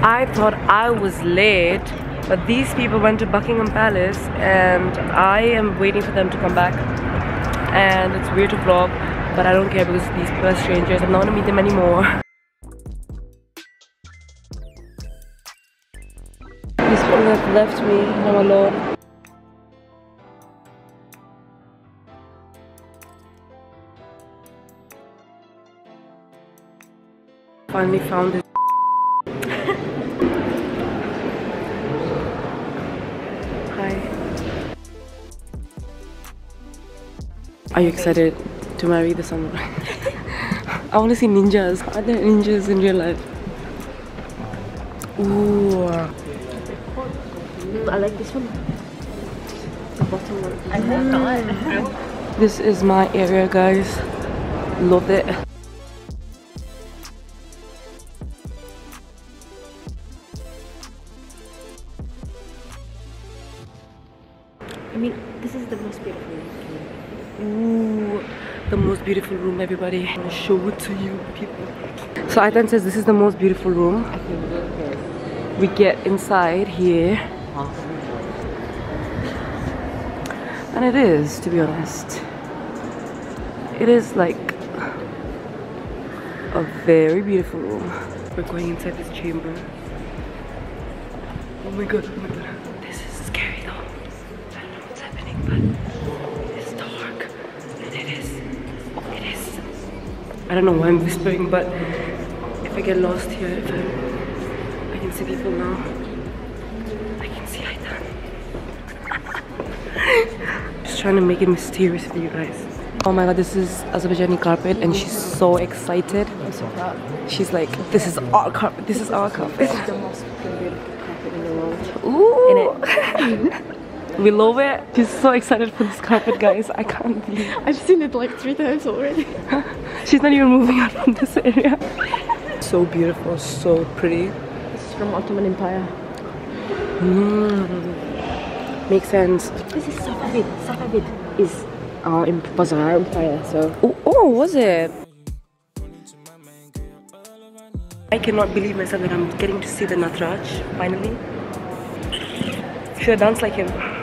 I thought I was late, but these people went to Buckingham Palace and I am waiting for them to come back. And it's weird to vlog, but I don't care because these people are strangers. I'm not gonna meet them anymore. These people have left me, I'm alone. Finally found this Are you excited to marry the samurai? I want to see ninjas. Are there ninjas in real life? Ooh. I like this one. The bottom one. I hope not. This is my area, guys. Love it. Beautiful room, everybody. I'm gonna show it to you, people. So Aitan says this is the most beautiful room. We get inside here. And it is, to be honest. It is like a very beautiful room. We're going inside this chamber. Oh my god, oh my god. I don't know why I'm whispering, but if I get lost here, if I, I can see people now. I can see Aitan. Just trying to make it mysterious for you guys. Oh my god, this is Azerbaijani carpet and she's so excited. I'm so proud. She's like, this is our carpet, this is our carpet. This is the most beautiful carpet in the world. Ooh! we love it. She's so excited for this carpet, guys. I can't believe I've seen it like three times already. She's not even moving out from this area. So beautiful, so pretty. This is from Ottoman Empire. Mm. Makes sense. This is Safavid. Safavid is in Bazaar Empire, so Oh, oh, was it? I cannot believe myself that I'm getting to see the Natraj finally. Should I dance like him?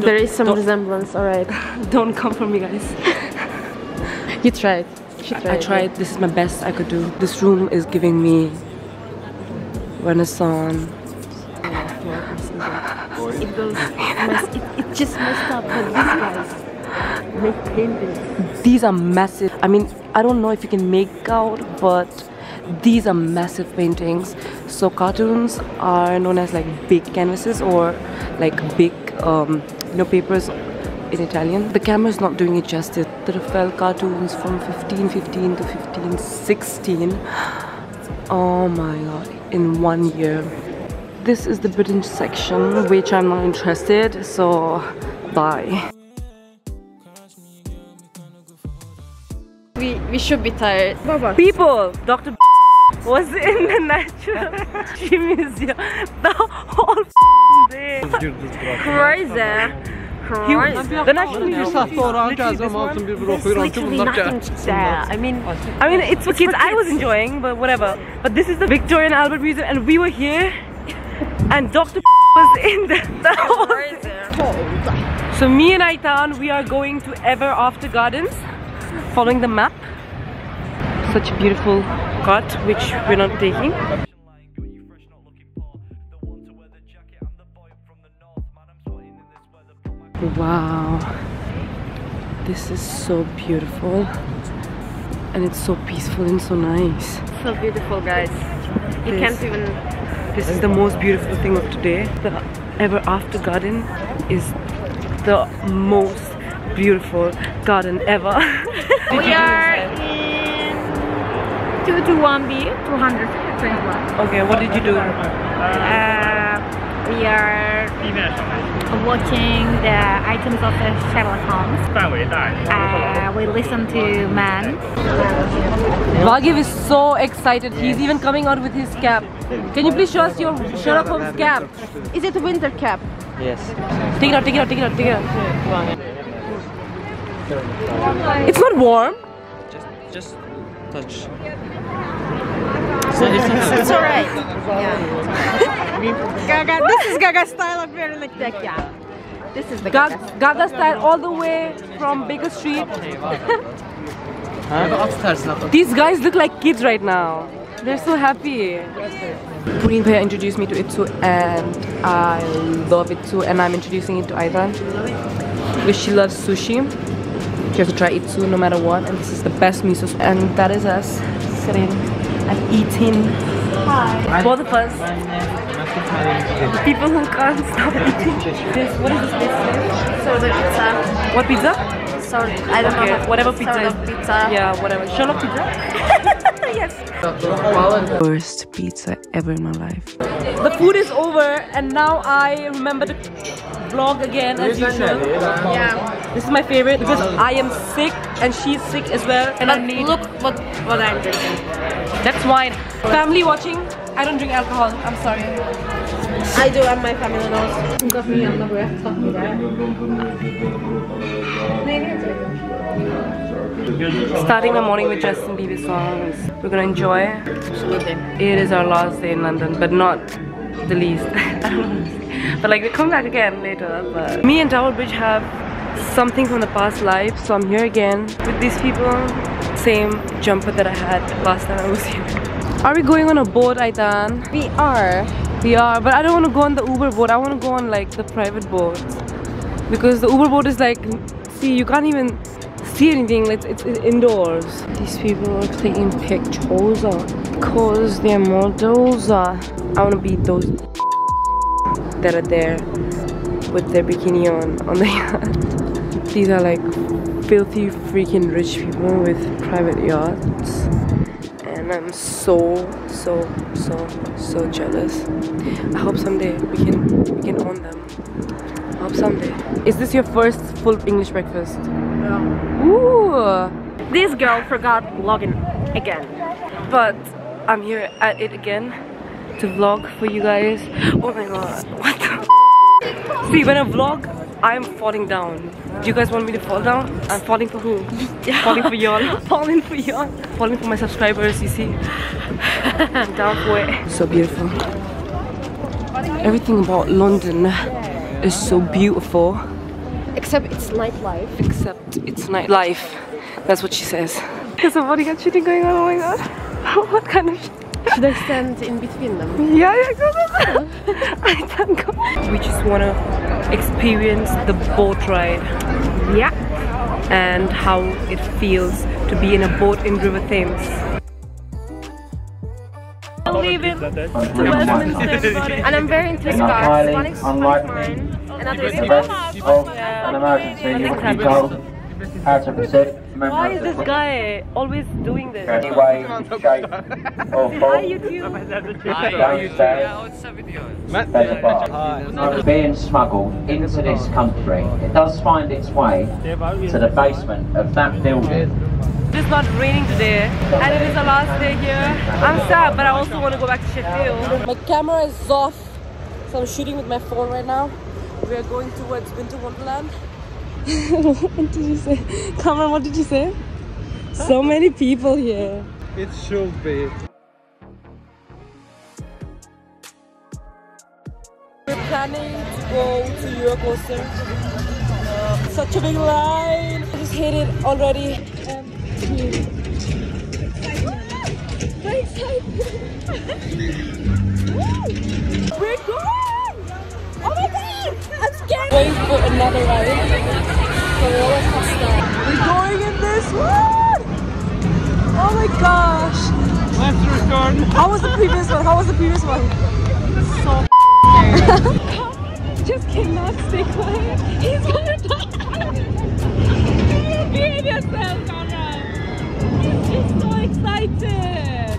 There is some resemblance, alright. Don't come for me, guys. You tried. She tried. I tried. This is my best I could do. This room is giving me Renaissance. It goes mess, it, it just messed up, but these guys make paintings. These are massive. I mean, I don't know if you can make out, but these are massive paintings. So cartoons are known as like big canvases or like big, um, you know, papers in Italian. The camera is not doing it justice. The Raphael cartoons from 1515 to 1516. Oh my god, in one year. This is the British section, which I'm not interested, so bye. We we should be tired. Baba. People, Dr. was in the Natural History Museum the whole day. Crazy. He was, the National Bir Museum. saat sonra literally gələcəm this one. altın bir bir oxuyuram ki, bunlar gəl. I mean, I mean, it's for kids. I was enjoying, but whatever. But this is the Victorian Albert Museum, and we were here, and Dr. was in the, the whole cold. So me and Aitan, we are going to Ever After Gardens, following the map. Such a beautiful cut, which we're not taking. Wow, this is so beautiful, and it's so peaceful and so nice. So beautiful, guys. You This- can't even. This is the most beautiful thing of today. The Ever After Garden is the most beautiful garden ever. We are 221B, 221. okay, what did you do? Uh, we are watching the items of the Sherlock Holmes. Uh, we listen to Man. Vagiv is so excited. He's even coming out with his cap. Can you please show us your Sherlock Holmes cap? Is it a winter cap? Yes. Take it out, take it out, take it out, take it out. It's not warm. Just just touch. It's alright. Yeah. Gaga, this is Gaga style of very like that, yeah. This is the Gaga. Gaga, Gaga style all the way from Baker Street. These guys look like kids right now. They're so happy. Pureen Bhaiya introduced me to Itsu and I love Itsu and I'm introducing it to Aitan because she loves sushi. She has to try Itsu no matter what and this is the best miso soup. And that is us sitting and eating. Hi. Both of us. People who can't stop eating. This, what is this pizza? So the pizza. What pizza? Sorry, I don't Okay, know. whatever pizza Sort of pizza. Yeah, whatever. Sherlock pizza? yes. Worst pizza ever in my life. The food is over and now I remember to vlog again as usual. Yeah. This is my favorite because I am sick and she's sick as well and I need look what what I'm drinking. that's wine. Family watching. I don't drink alcohol. I'm sorry. I do and my family knows. Starting my morning with Justin Bieber songs. We're gonna enjoy. Absolutely. It is our last day in London, but not the least. I don't know. But like we come back again later. But me and Tower Bridge have something from the past life, so I'm here again with these people. Same jumper that I had last time I was here. Are we going on a boat, Aitan? We are. We are, but I don't want to go on the Uber boat. I want to go on like the private boat because the Uber boat is like, see, you can't even see anything. Like it's, it's indoors. These people are taking pictures because they're models. I want to be those that are there with their bikini on on the yacht. These are like filthy freaking rich people with private yachts and I'm so so so so jealous. I hope someday we can we can own them. I hope someday. Is this your first full English breakfast? No. Ooh, This girl forgot login again. but I'm here at it again to vlog for you guys. Oh my god, what the? See, when I vlog, I'm falling down. Do you guys want me to fall down? I'm falling for who? falling for y'all. falling for y'all. Falling for my subscribers, you see? I'm down for it. So beautiful. Everything about London is so beautiful. Except it's nightlife. Except it's nightlife. That's what she says. There's a bodyguard shooting going on, oh my god. what kind of Should I stand in between them? Yeah, yeah, go, go, go. I can't go. We just want to experience the boat ride. Yeah. And how it feels to be in a boat in River Thames. Leaving to Westminster. And I'm very into scarves. One is unlikely mine, another is event of an emergency, you will be told how to proceed. Remember Why is the this guy always doing this? any way, shape, or Hi form YouTube. downstairs there's a bar. Being smuggled into this country, it does find its way to the basement of that building. It's not raining today and it is the last day here. I'm sad but I also want to go back to Sheffield. My camera is off so I'm shooting with my phone right now. We are going towards Winter Wonderland. what did you say? Cameron, what did you say? So many people here. It should be. We're planning to go to Eurocoaster. Such a big line. I just hate it already. Um, Very excited. We're going! Oh my god! I'm scared! Going for another ride. Corolla Costa. We're going in this one! Oh my gosh! Let's record. How was the previous one? How was the previous one? So just cannot stay quiet. He's gonna die. Behave yourself, Conrad. He's just so excited.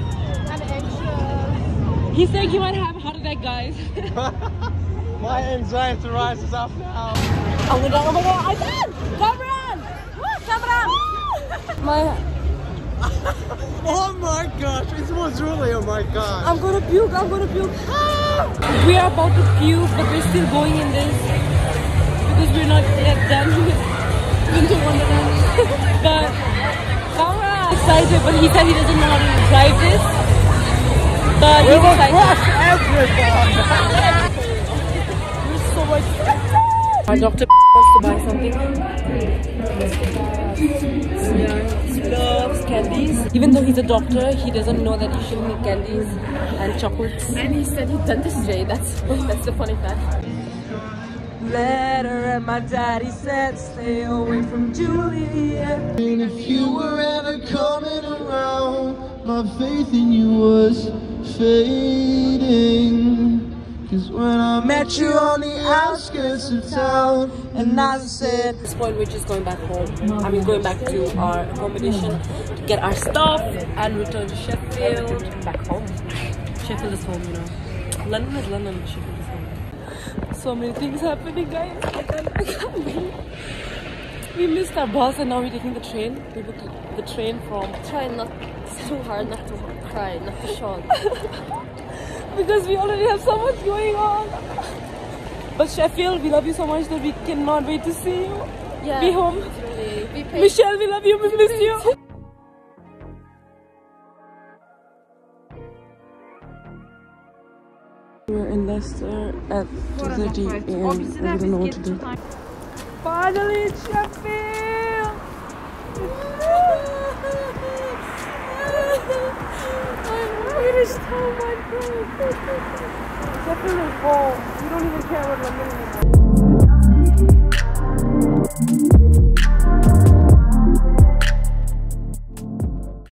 And anxious. He's saying he might have a heart attack, guys. My anxiety rises up now. I'm gonna. Oh my god, I did! Cameron! Cameron! My, Oh my gosh, it was really oh my god. I'm gonna puke, I'm gonna puke. We are about to puke, but we're still going in this because we're not yet done with Winter Wonderland. but Cameron excited, but he said he doesn't know how to drive this. But We he's will excited. crush everyone. so much. Our doctor wants to buy something. He loves candies. Even though he's a doctor, he doesn't know that you shouldn't eat candies and chocolates. And he said he dentistry. That's that's the funny fact. Letter and my daddy said, stay away from Juliet. And if you were ever coming around, my faith in you was fading. Cause when I met you on the outskirts of town, and I said, At this point, we're just going back home. I mean, going back to our accommodation to get our stuff and return to Sheffield. Back home. Sheffield is home, you know. London is London, Sheffield is home. So many things happening, guys. I can't, I can't believe. We missed our bus and now we're taking the train. We booked the train from Try not. It's too hard not to cry, not to show. because we already have so much going on. But Sheffield, we love you so much that we cannot wait to see you. Yeah. Be home. Really. Be. Michelle, we love you. We miss you. We're in Leicester at 2.30 a.m. We don't know what to do. Finally, Sheffield! I finished home, my God. Sheffield is home. We don't even care what London is.